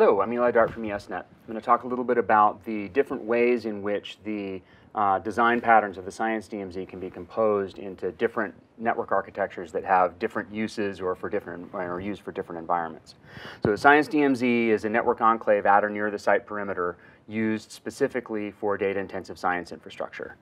Hello, I'm Eli Dart from ESNet. I'm going to talk a little bit about the different ways in which the uh, design patterns of the Science DMZ can be composed into different network architectures that have different uses or for different or used for different environments. So the Science DMZ is a network enclave at or near the site perimeter used specifically for data-intensive science infrastructure.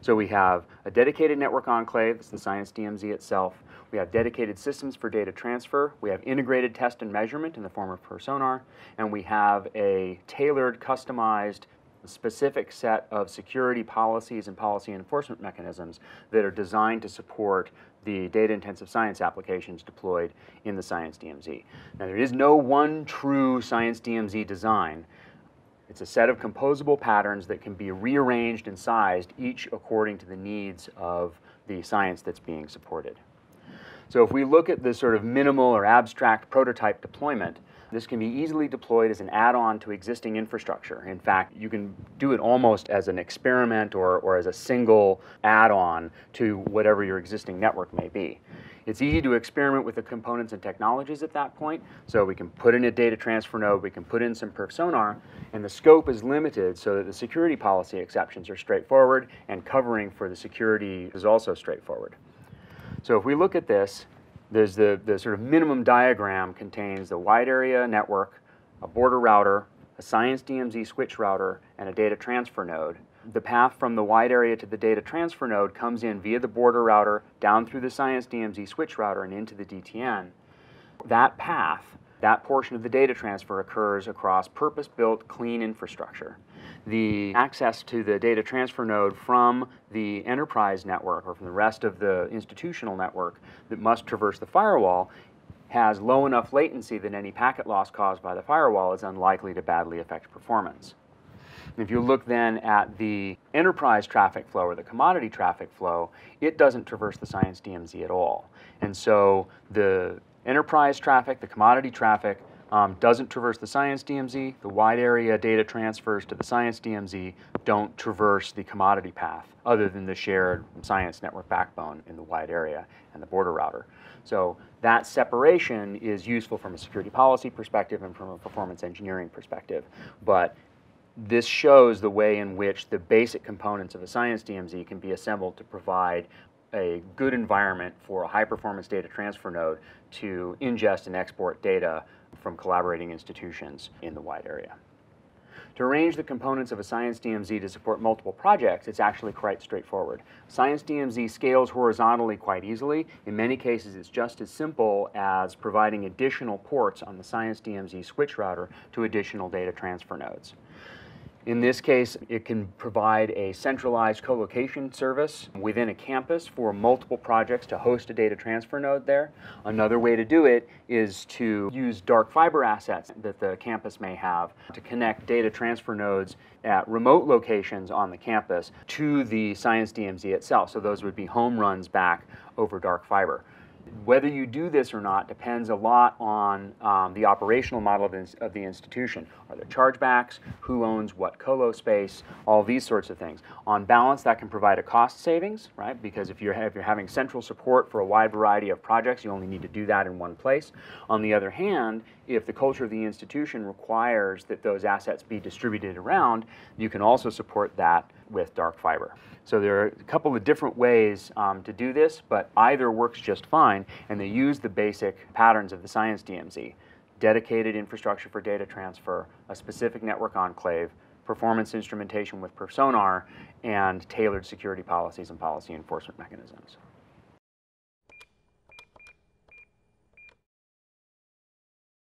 So we have a dedicated network enclave, it's the Science DMZ itself. We have dedicated systems for data transfer. We have integrated test and measurement in the form of perfSONAR. And we have a tailored, customized specific set of security policies and policy enforcement mechanisms that are designed to support the data-intensive science applications deployed in the Science DMZ. Now there is no one true Science DMZ design. It's a set of composable patterns that can be rearranged and sized, each according to the needs of the science that's being supported. So if we look at this sort of minimal or abstract prototype deployment, this can be easily deployed as an add-on to existing infrastructure. In fact, you can do it almost as an experiment or, or as a single add-on to whatever your existing network may be. It's easy to experiment with the components and technologies at that point. So we can put in a data transfer node, we can put in some perf and the scope is limited so that the security policy exceptions are straightforward and covering for the security is also straightforward. So if we look at this, there's the, the sort of minimum diagram contains the wide area network, a border router, a Science DMZ switch router, and a data transfer node. The path from the wide area to the data transfer node comes in via the border router, down through the Science DMZ switch router, and into the DTN. That path that portion of the data transfer occurs across purpose-built clean infrastructure. The access to the data transfer node from the enterprise network or from the rest of the institutional network that must traverse the firewall has low enough latency that any packet loss caused by the firewall is unlikely to badly affect performance. If you look then at the enterprise traffic flow or the commodity traffic flow, it doesn't traverse the Science DMZ at all. And so the enterprise traffic, the commodity traffic, um, doesn't traverse the Science DMZ. The wide area data transfers to the Science DMZ don't traverse the commodity path other than the shared Science network backbone in the wide area and the border router. So that separation is useful from a security policy perspective and from a performance engineering perspective. But this shows the way in which the basic components of a Science DMZ can be assembled to provide a good environment for a high performance data transfer node to ingest and export data from collaborating institutions in the wide area. To arrange the components of a Science DMZ to support multiple projects, it's actually quite straightforward. Science DMZ scales horizontally quite easily. In many cases, it's just as simple as providing additional ports on the Science DMZ switch router to additional data transfer nodes. In this case, it can provide a centralized co-location service within a campus for multiple projects to host a data transfer node there. Another way to do it is to use dark fiber assets that the campus may have to connect data transfer nodes at remote locations on the campus to the Science DMZ itself. So those would be home runs back over dark fiber. Whether you do this or not depends a lot on um, the operational model of, of, the institution. Are there chargebacks? Who owns what colo space? All these sorts of things. On balance, that can provide a cost savings, right? Because if you're, if you're having central support for a wide variety of projects, you only need to do that in one place. On the other hand, if the culture of the institution requires that those assets be distributed around, you can also support that with dark fiber. So there are a couple of different ways um, to do this, but either works just fine, and they use the basic patterns of the Science DMZ. Dedicated infrastructure for data transfer, a specific network enclave, performance instrumentation with perfSONAR, and tailored security policies and policy enforcement mechanisms.